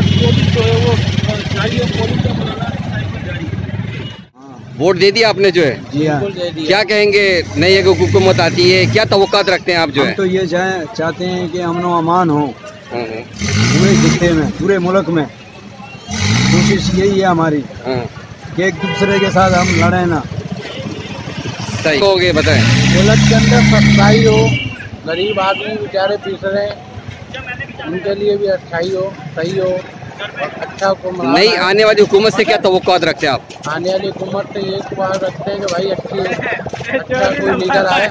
जो भी जो है वो चाहिए पोलिंग का बनाना वोट दे दिया आपने जो है? जी हाँ। बिल्कुल दे दिया। क्या कहेंगे? नई एक हुकूमत आती है क्या तो रखते हैं आप जो है? तो ये चाहते हैं कि अमन अमान हो। हाँ, हाँ, पूरे खिते में पूरे मुल्क में। कोशिश यही है हमारी हाँ, कि एक दूसरे के साथ हम लड़े ना। सही। हो गए बताएँ। मुल्क के अंदर सच्चाई हो। गरीब आदमी बेचारे पीस रहे हैं। उनके लिए भी अच्छाई हो सही हो और अच्छा नई आने वाली हुकूमत से क्या तवक्कात रखते हैं आप? आने वाली हुकूमत से ये बात रखते हैं कि भाई अच्छी अच्छा कोई लीडर आए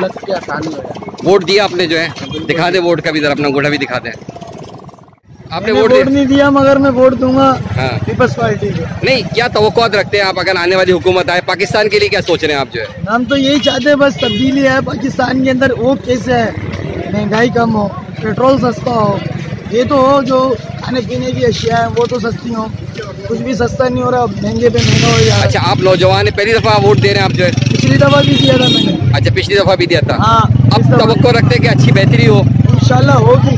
मुल्क की आसानी हो वोट दिया आपने जो है दिखा दे वोट का भी जरा अपना गोड़ा भी दिखा दे। आपने वोट वोट नहीं दिया मगर मैं वोट दूँगा हाँ। पीपल्स पार्टी को। नहीं क्या तवक्कात रखते हैं आप? अगर आने वाली हुकूमत आए पाकिस्तान के लिए क्या सोच रहे हैं आप जो है? हम तो यही चाहते हैं बस तब्दीली है पाकिस्तान के अंदर वो कैसे है महँगाई कम हो। पेट्रोल सस्ता हो। ये तो हो जो खाने पीने की अशिया है वो तो सस्ती हो। कुछ भी सस्ता नहीं हो रहा महँगे पे महँगा हो जा रहा अच्छा आप नौजवान है पहली दफ़ा वोट दे रहे हैं आप जो है। पिछली दफ़ा भी दिया था मैंने। अच्छा पिछली दफ़ा भी दिया था। हाँ अब तो रखते हैं कि अच्छी बेहतरी हो। इन होगी।